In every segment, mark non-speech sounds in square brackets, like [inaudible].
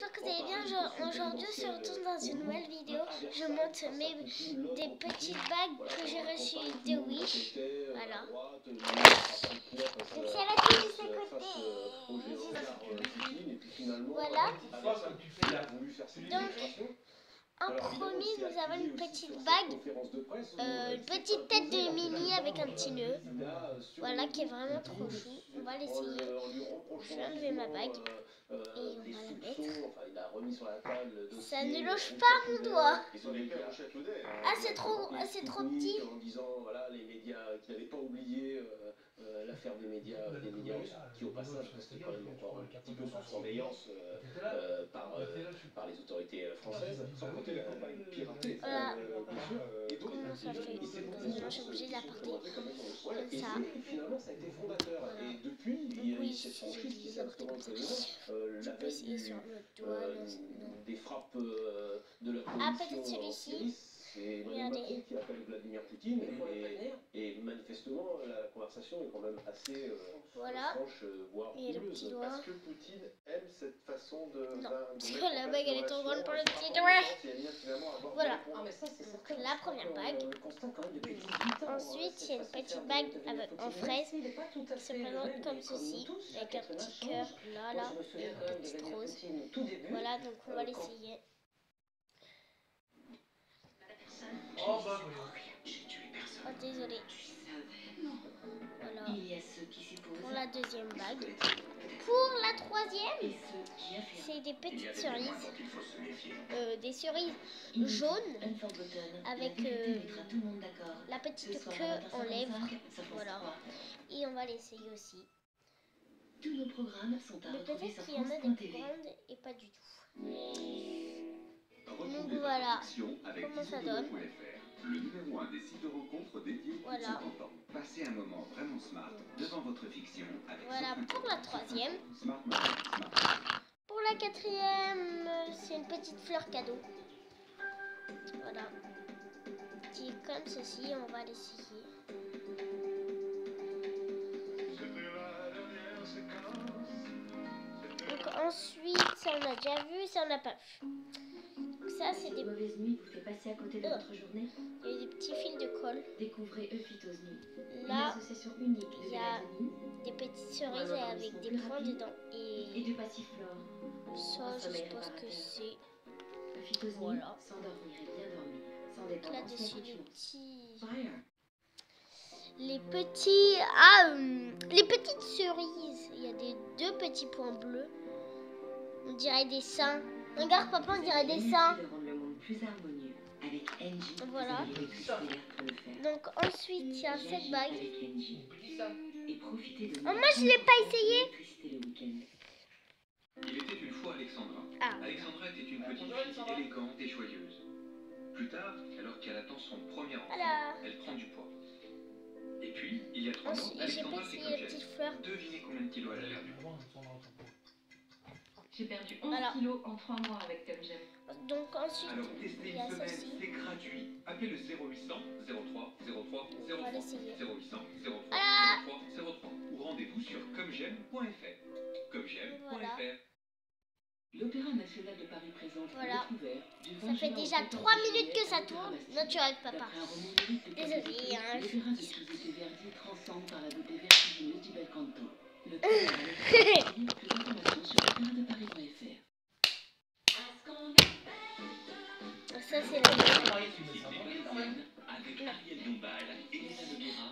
J'espère que vous allez bien. Je- Aujourd'hui, on se retrouve dans une nouvelle vidéo. Je montre mes, des petites bagues que j'ai reçues de Wish. Voilà. Donc, c'est la télé juste à côté. Voilà. Donc, en premier, nous avons une petite bague, euh, une petite tête de mini avec un petit nœud. Voilà, qui est vraiment trop chou. On va l'essayer. Je vais enlever ma bague et on va la mettre. Ça ne loge pas mon doigt. Ah, c'est trop, c'est trop petit. Euh, l'affaire des médias, euh, des médias qui au passage restaient quand même encore un petit peu sous surveillance euh, euh, par, euh, par les autorités françaises, sans compter la campagne piratée. Bien sûr, et donc, je suis obligée de la porter comme et ça. c'est- finalement ça a été fondateur. Et depuis, il y a eu cette franchise qui s'est comme ça. Je la non. des frappes de la Ah, peut-être celui-ci. En Syrie, C'est Emmanuel Regardez. Macron qui appelle Vladimir Poutine et, et manifestement la conversation est quand même assez euh, Voilà. franche, euh, voire houleuse. Parce que Poutine aime cette façon de... Non, de parce que la bague, elle est trop grande pour le petit doigt. Voilà. Ah c'est la première bague. On le constate quand même depuis 18 ans. Ensuite, hein, il y a une petite bague avec- Vladimir en fraise Il qui se présente comme ceci, avec un petit cœur là, là, et une petite Vladimir rose. Voilà, donc on va Euh, l'essayer. Oh bah oui. Oh, désolé. Voilà. Il y a ceux qui supposent Pour la deuxième bague. Pour la troisième, c'est des petites cerises. Euh, des cerises Inutile, jaunes avec, la euh, la petite queue en 20h55, lèvres. Voilà. Et on va l'essayer aussi. Tous nos programmes sont à peut-être qu'il y en a des grandes et pas du tout. Donc voilà comment ça visiteuros.fr, le numéro 1 des sites de rencontres dédiés aux Voilà. 50 ans. Passez un moment vraiment smart devant votre fiction avec Voilà pour la troisième. Smart Smart. Pour la quatrième, c'est une petite fleur cadeau. Voilà. Qui est comme ceci, on va l'essayer. Donc ensuite, ça on a déjà vu, ça on n'a pas vu. Ça c'est des, mauvaise nuit vous fait passer à côté de Euh. votre journée, il y a des petits fils de colle. découvrez. Une Là, il y a des petites cerises avec des points dedans. et Et de passiflore. ça, je suppose que c'est Euphytose Nuit, Voilà. s'endormir et bien dormir, sans là-dessus accouchement. petits... Fire. Les petits... Ah, hum, les petites cerises. Il y a des deux petits points bleus. On dirait des seins. Regarde papa, on dirait des seins. Voilà. Donc ensuite, il y a cette bague. Oh, moi, je l'ai l'ai pas essayé. Il était une fois Alexandra. Ah. Alexandra était une petite fille élégante et joyeuse. Plus tard, alors qu'elle attend son premier enfant, Voilà. elle prend du poids. Et puis, il y a trois pas Alexandra fleurs. Devinez combien de kilos elle a perdu. J'ai perdu 11 Voilà. kilos en 3 mois avec J'aime. Donc ensuite, Alors testez il y une semaine, c'est gratuit. Appelez le 0800 03 03 On va 03 l'essayer. 0800 03 Ah 03 03 ou rendez-vous sur commej'aime.fr. Commej'aime.fr. L'Opéra national de Paris présente Voilà. Découvert du 20 Ça fait déjà 14 3 juillet minutes que ça tourne. Non, tu arrêtes papa. Capelletti, hein, l'opéra de Verdi transcende par la beauté vertigineuse du bel canto. Le. [laughs] Ça, c'est la tu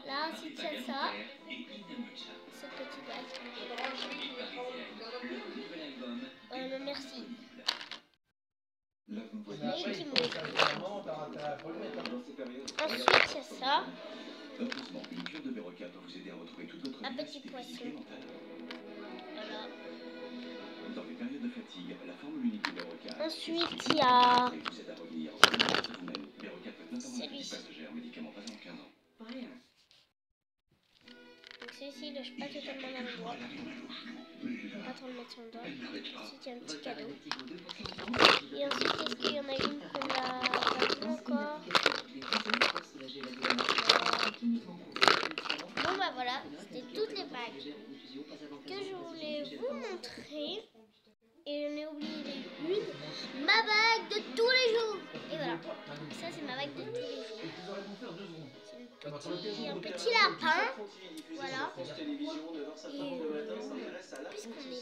Là, ensuite, il y a ça. leur nouvel album. Euh, non, merci. Ensuite, il y a ça. Heureusement, une cure de Véroca peut vous aider à retrouver toute votre Un petit poisson. et mentale. Voilà. Dans les périodes de fatigue, la formule unique de Véroca. Ensuite, il y a Et vous aide à revenir en confiance en vous-même. Véroca peut notamment être Celui-ci. passagère, médicament pas avant 15 ans. Donc celui-ci, il loge pas totalement dans le doigt. Je vais pas trop le mettre sur le doigt. Ensuite, il y a un petit cadeau. Et ensuite, est-ce qu'il y en a une qu'on a pas vu encore Bon bah voilà, c'était toutes les bagues que je voulais vous montrer. Et j'en ai oublié ma bague de tous les jours. Et voilà. Ça, c'est ma bague de tous les jours. Petit, un petit lapin. Voilà. Et puisqu'on est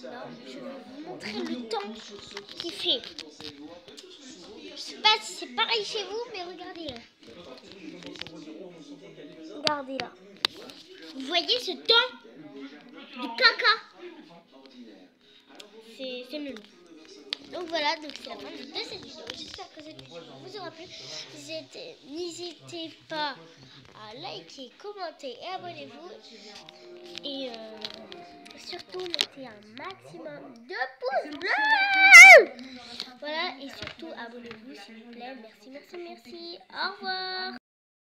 là, je vais vous montrer le temps qu'il fait. Je sais pas si c'est pareil chez vous, mais regardez là. Regardez là. Vous voyez ce temps de caca C'est nul. Donc voilà, donc c'est la fin de cette vidéo. J'espère que cette vidéo vous aura plu. N'hésitez pas à liker, commenter et abonnez-vous. Et euh, surtout, mettez un maximum de pouces bleus. Voilà, et surtout, abonnez-vous s'il vous plaît. Merci, merci, merci. Au revoir.